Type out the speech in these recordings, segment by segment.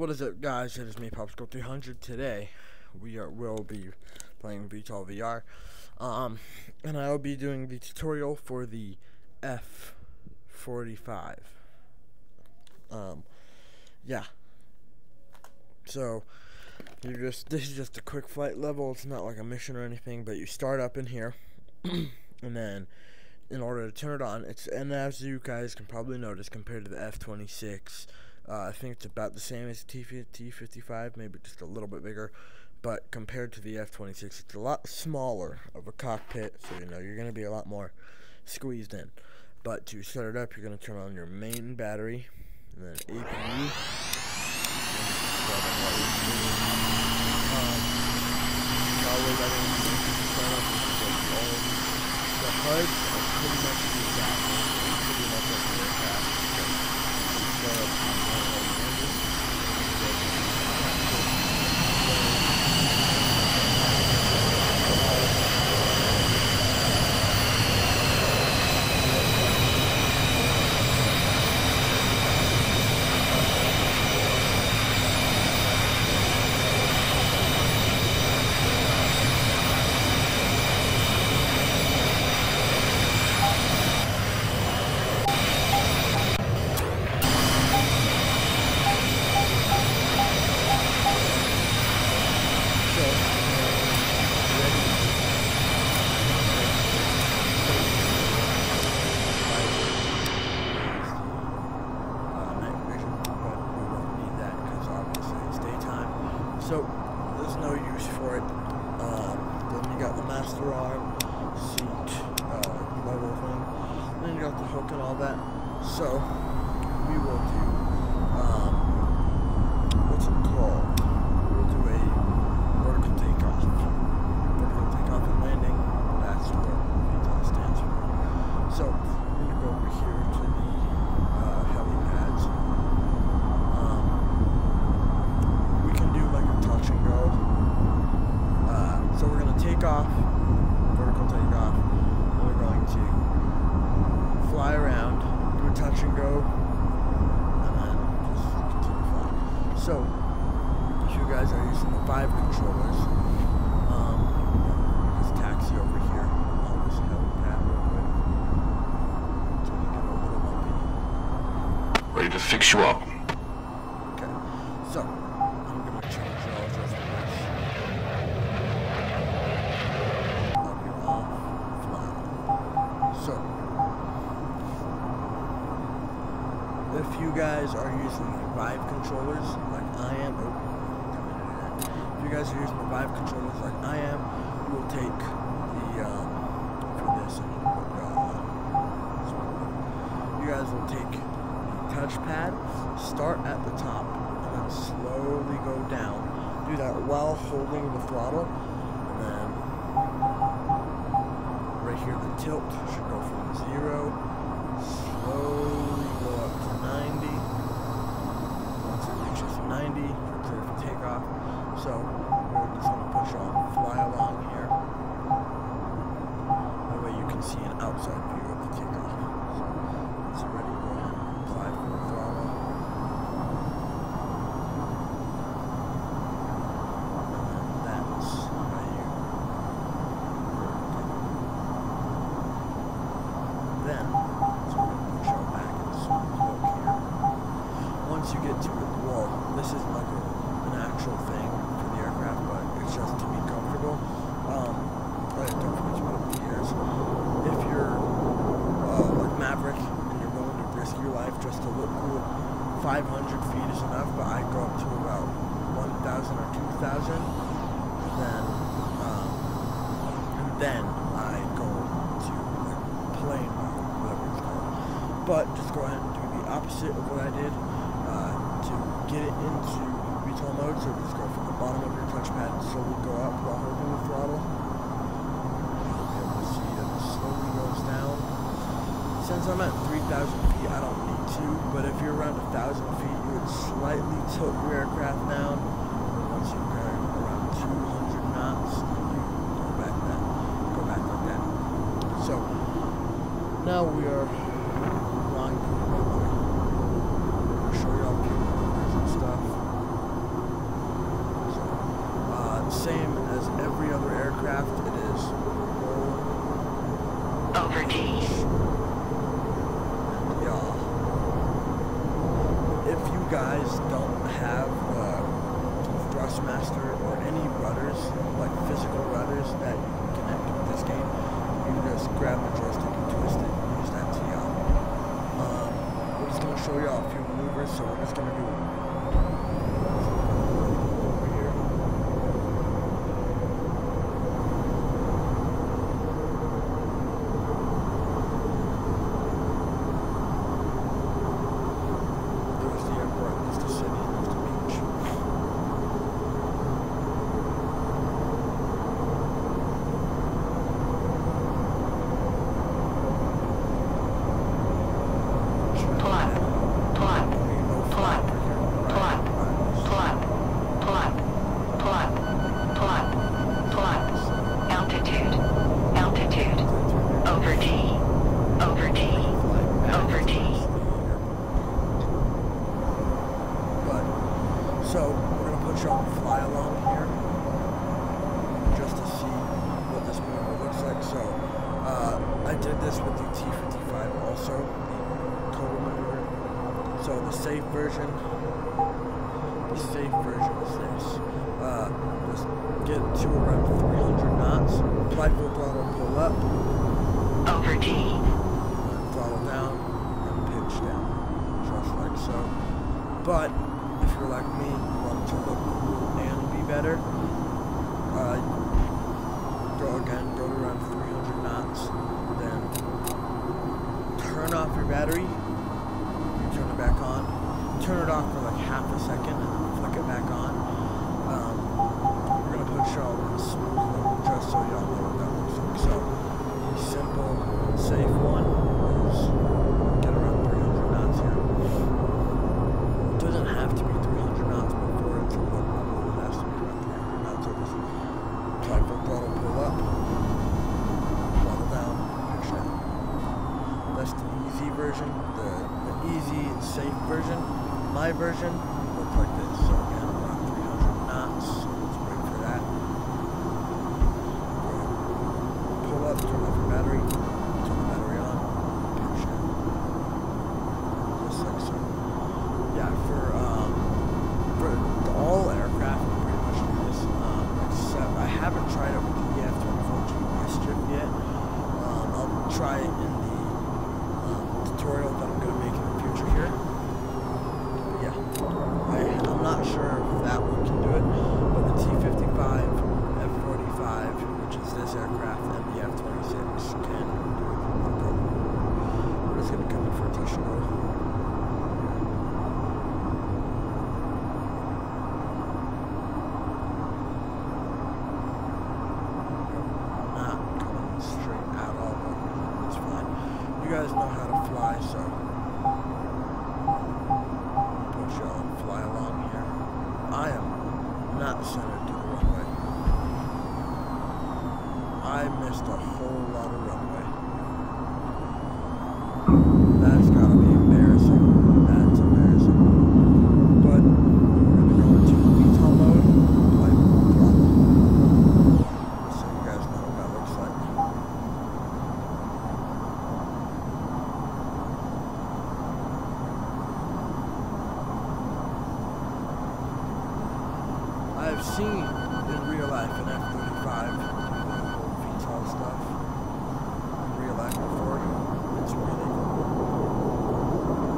What is up, guys? It is me, Popsicle 300. Today, we are will be playing VTOL VR, um, and I will be doing the tutorial for the F45. Um, yeah. So, you just this is just a quick flight level. It's not like a mission or anything, but you start up in here, and then in order to turn it on, it's and as you guys can probably notice, compared to the F26. Uh, I think it's about the same as the T55, maybe just a little bit bigger. But compared to the F26, it's a lot smaller of a cockpit, so you know you're going to be a lot more squeezed in. But to start it up, you're going to turn on your main battery, and then APU. Um, the are pretty much the exact pretty much like the aircraft. So, So there's no use for it. Um, then you got the master arm, seat, uh, level thing. Then you got the hook and all that. So we will do um, what's it called? We'll do a vertical takeoff. Vertical takeoff and landing. That's what VTOL stands for. So we're gonna go over here to the uh, helipads. Um, we can do like a touch and go. Uh, so we're gonna take off, vertical takeoff, and we're going to fly around, do a touch and go, and then just continue flying. So if you guys are using the Vive controllers, um, just taxi over here on this helipad real quick. It's gonna get a little bumpy. Ready to fix you up. Okay, so I'm gonna change y'all just a bit. I'll be off fly. So, if you guys are using the Vive controllers like I am, oh, if you guys are using the Vive controllers like I am, you will take the um, for this. Put, uh, you guys will take touchpad, start at the top, and then slowly go down. Do that while holding the throttle, and then right here the tilt should go from zero, slowly go up to 90. Once it reaches 90, you're clear for takeoff. So we're just gonna push on fly along here. That way you can see an outside view of the takeoff. So it's ready. Go ahead and apply for the throttle. And then that's how you Then, so we're gonna push our back and sort of hook here. Once you get to it, well, this isn't like a, an actual thing for the aircraft, but it's just to be comfortable. Um, I don't forget to put up the ears. If you're uh, like Maverick and you're willing to risk your life just to look cool, 500 feet is enough, but I go up to about 1,000 or 2,000. Then, um, and then I go to like plane mode, whatever it's called. But just go ahead and do the opposite of what I did uh, to get it into VTOL mode. So just go from the bottom of your touchpad and slowly go up while holding the throttle. You'll be able to see that it slowly goes down. Since I'm at 3,000 feet, I don't need to, but if you're around 1,000 feet, you would slightly tilt your aircraft down. Once you're around 200 knots, you go back that, go back like that. So, now we are flying through the runway. I'm gonna show you all the numbers and stuff. Don't have uh, Thrustmaster or any rudders, like physical rudders that connect with this game, you just grab the joystick and twist it and use that to um, um, we're just going to show you all a few maneuvers, so we're just going to do So the safe version, the safe version is this. Uh, just get to around 300 knots, apply full throttle, pull up, Over G. throttle down and pitch down, just like so. But if you're like me, you want to look cool and be better, uh, go again, go to around 300 knots, then turn off your battery, you turn it back on, turn it off for like half a second, and flick it back on. Um, we're gonna put you on smooth mode just so you all know what that looks like. So, the simple, safe one is get around 300 knots here. It doesn't have to be 300 knots before it to look cool. It has to be around 300 knots. So just apply full throttle, pull up, throttle down, push down. That's the easy version. The, the easy and safe version. My version looks like this. So again, around 300 knots. Let's wait for that. Pull up, turn off your battery, turn the battery on, pitch down. Just like so. Yeah, for um, for the all aircraft, we pretty much do this. Um, except I haven't tried it with the EF-24G Mischief yet. Um, I'll try it in the um, tutorial that I'm going to make in the future here. But yeah, I, I'm not sure if that one can do it, but the T-55, F-45, which is this aircraft, and the F-26 can do it. No problem. We're just going to come in for a touch and go. not coming straight at all, but it's fine. You guys know how to fly, so you on fly along here. I am not centered to the runway. I missed a whole lot of runway. That's gotta be embarrassing. That's embarrassing. But we're gonna go into VTOL mode, apply throttle. So you guys know what that looks like. I've seen in real life an F-35 do the whole VTOL stuff in real life before. It's really cool.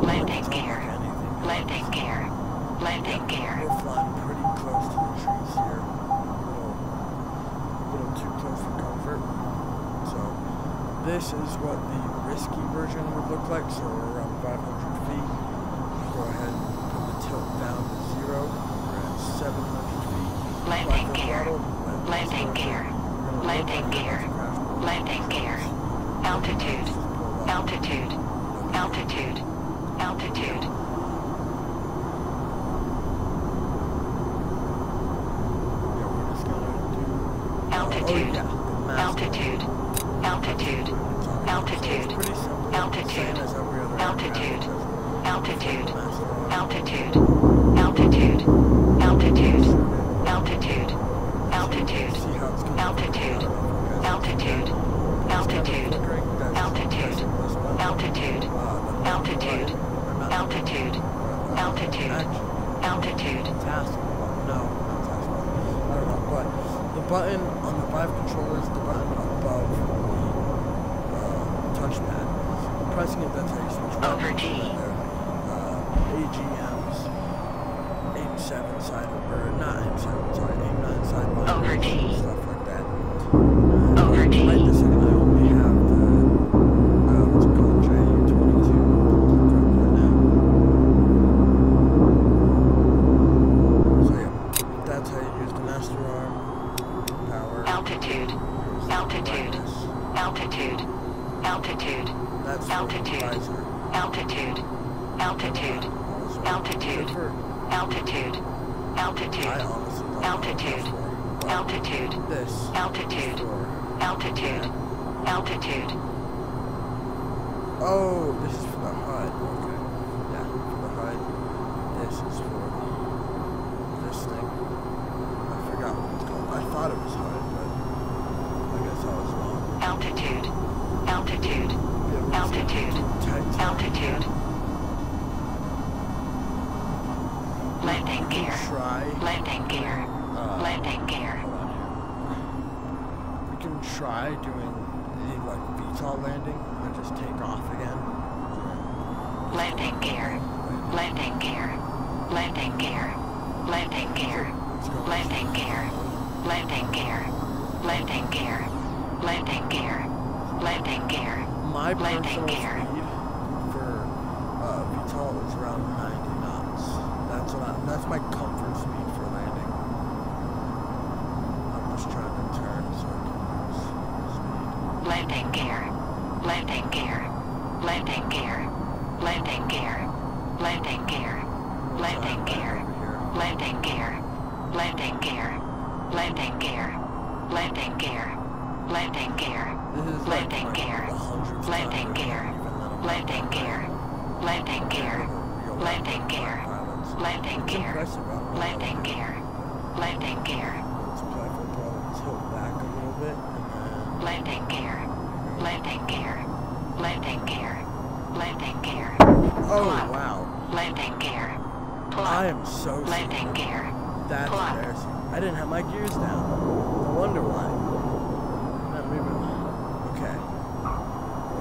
Landing gear. unlike anything else. Landing gear. Landing gear. We're flying pretty close to the trees here. A little, little too close for comfort. So this is what the risky version would look like. So we're around 500 feet. Go ahead and put the tilt down to zero. We're at 700 feet. Landing Apply the gear. Landing gear. Landing gear. Landing gear. Altitude. Altitude. Altitude. Altitude. Altitude. Oh. Altitude. Altitude. Altitude. Altitude. Altitude. Altitude. Altitude. Altitude. Altitude. Altitude. See how it's gonna Altitude. Altitude. Altitude. Altitude. Altitude. Altitude. Altitude. Altitude. Altitude. No, not. I don't know, but the button on the Vive controller is the button above the uh, touchpad. Pressing it, that's how you switch. Over to G. Uh, AGM's aim seven side or not aim seven, sorry, aim nine side button. Over G. Stuff Altitude. Altitude. Altitude. Altitude. Altitude. Altitude. Altitude. Also, Altitude. good for- Altitude. I Altitude. honestly don't know Altitude. what that's for, but Altitude. This. is Altitude. for- Altitude. Altitude. Oh, this is for the HUD. Okay. Yeah, for the HUD. This is for this thing. I forgot what it's called. I thought it was HUD, but I guess I was wrong. Altitude. Altitude. Yeah, Altitude. tight Altitude. Landing gear. try. Landing gear. Uh, Landing gear. Hold on here. We can try doing a like VTOL landing and just take off again. Landing gear. Landing gear. Landing gear. Landing gear. Landing gear. Landing gear. Landing gear. Landing gear. Landing gear. My Landing gear. speed for uh, VTOL is around 90 knots. That's what I, that's my comfort speed for landing. I'm just trying to turn so I can use speed. Landing gear. Landing gear. Landing gear. Landing gear. Landing gear. Landing So I'm gear. over here. Landing gear. Landing gear. Landing gear. Landing gear. Landing gear. This is like Landing gear. Landing gear. even that I'm Landing gear. Landing gear. Landing gear. Landing gear. impressive how well Landing gear. Landing gear. Let's apply for throttle, tilt back a little bit, and Landing gear. Landing gear. Landing gear. Landing gear. Oh wow! Landing gear. I am so Landing gear. That's embarrassing. I didn't have my gears down. No wonder why. Okay.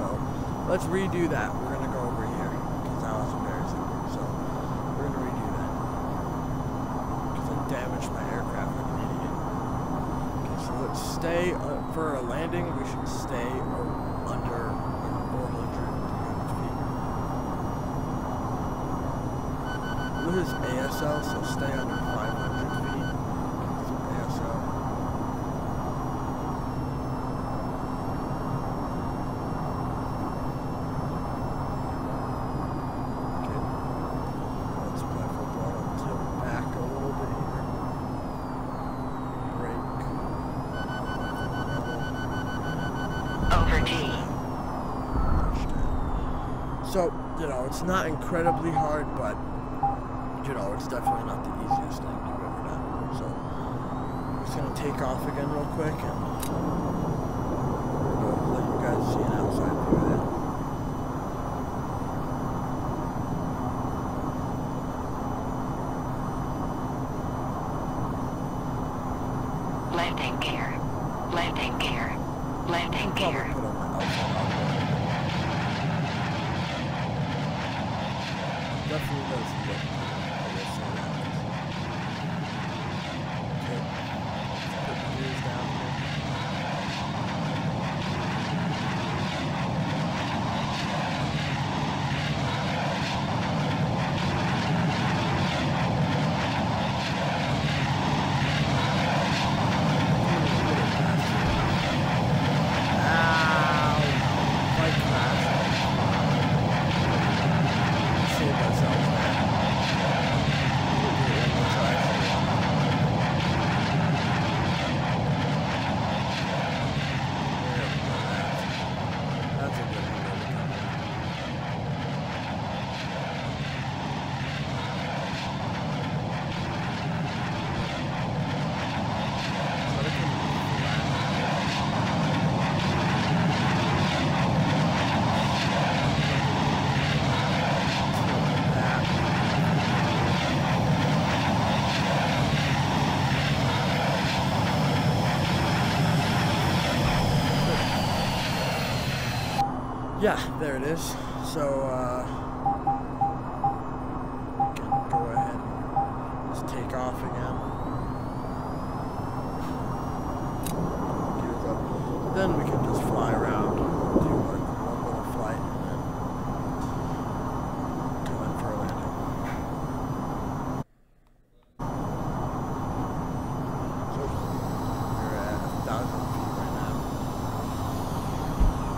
Well, let's redo that. We're gonna go over here because that was embarrassing. So we're gonna redo that because I damaged my aircraft like an idiot. Okay, so let's stay uh, for a landing. We should stay under like 400 feet. This is ASL, so stay under 500 So, you know, it's not incredibly hard, but, you know, it's definitely not the easiest thing you've ever done. So, I'm just going to take off again real quick and let you guys see an outside view of that. Landing gear. Landing gear. Landing Probably gear. put on my outside outboard. Definitely does look I will say that. Okay. Let's put the gears down here. Ow! Like crash. Save ourselves there. yeah, there it is. So, uh, go ahead and just take off again. Then we can just fly around, do like one little flight, and then come in for a landing. So, we're at a thousand feet right now.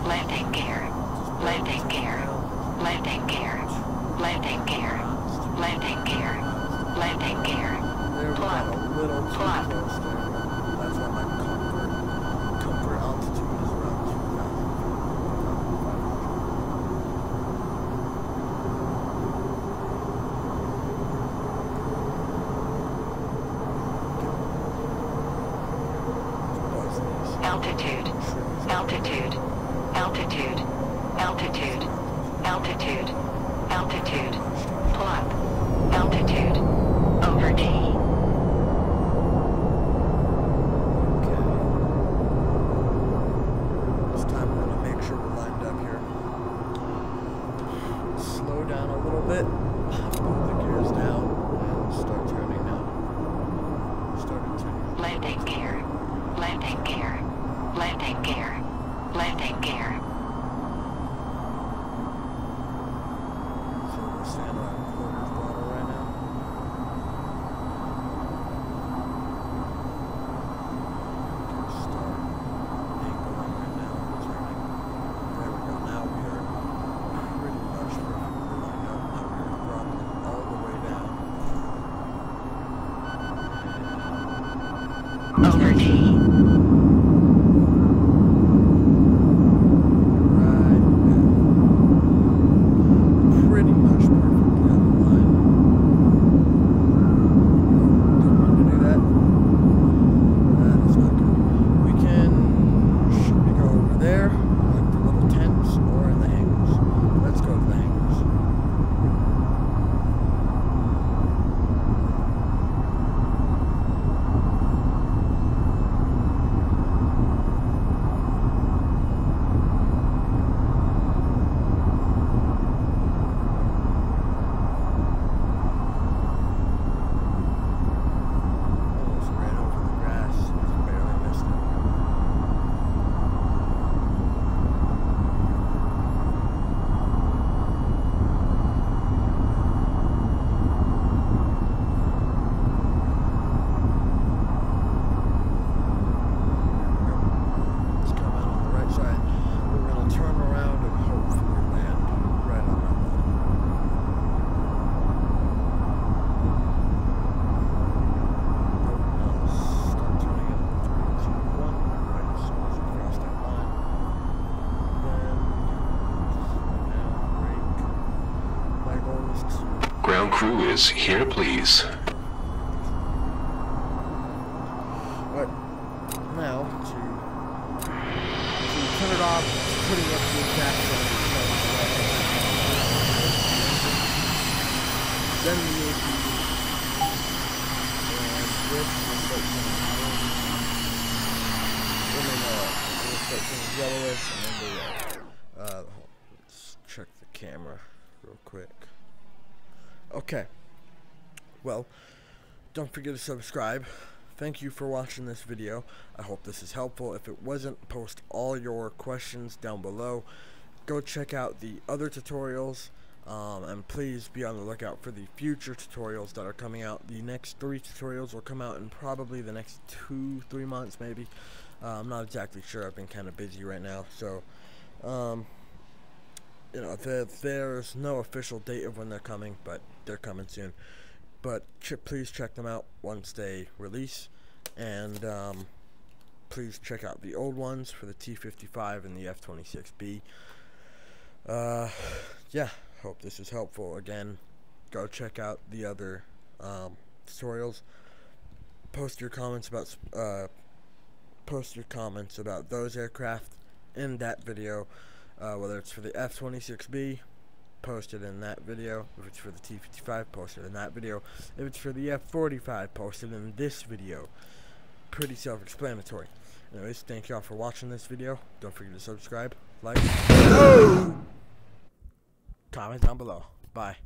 Landing gear. Landing gear. Landing gear. Landing gear. Landing gear. Landing gear. There we Plot. got a little too Plot. close there. That's why my comfort comfort altitude is around 2,000 feet. Altitude. Altitude. Altitude. Altitude. Altitude. Altitude. Plot. Altitude. Over G. Okay. This time we're gonna make sure we're lined up here. Slow down a little bit. Move the gears down and start turning now. Started turning. Landing gear. Landing gear. Landing gear. Landing gear. So we're standing on a quarter throttle right now. Gears start angling right now. Turning. There we go. Now we are pretty much perfectly lined up. Now we are throttling all the way down. Over G. Right there. Pretty much perfectly on the line. Didn't mean to do that. That is not good. We can should we go over there, like the little tents, or in the hangars? Let's go to the hangars. Almost ran over the grass. Just barely missed it. Let's come out on the right side. We're gonna turn around and hopefully land right on that line. Start turning it. Three, two, one. Right as soon as you cross that line. Then slow down, brake. My goal is to Ground crew is here, please. But now to to turn it off, pretty much the same. Then the AC, and this. Then uh, yellowish, and then the uh, uh, let's check the camera real quick. Okay. Well, don't forget to subscribe. Thank you for watching this video. I hope this is helpful. If it wasn't, post all your questions down below. Go check out the other tutorials. Um, and please be on the lookout for the future tutorials that are coming out. The next three tutorials will come out in probably the next two, three months maybe. Uh, I'm not exactly sure. I've been kind of busy right now. So, um, you know, there, there's no official date of when they're coming, but they're coming soon. But ch- please check them out once they release, and um, please check out the old ones for the T55 and the F26B. Uh, yeah, hope this is helpful. Again, go check out the other um, tutorials. Post your comments about uh, post your comments about those aircraft in that video, uh, whether it's for the F-26B, posted in that video. If it's for the T-55, posted in that video. If it's for the F-45, posted in this video. Pretty self-explanatory. Anyways, thank y'all for watching this video. Don't forget to subscribe, like, comment down below. Bye.